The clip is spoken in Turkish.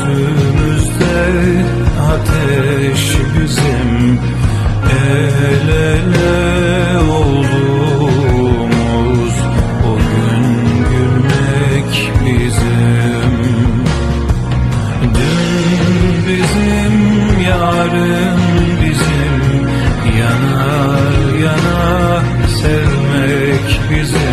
Göğsümüzde ateş bizim El ele olduğumuz O gün gülmek bizim. Dün bizim yarın bizim Yana yana sevmek bizim.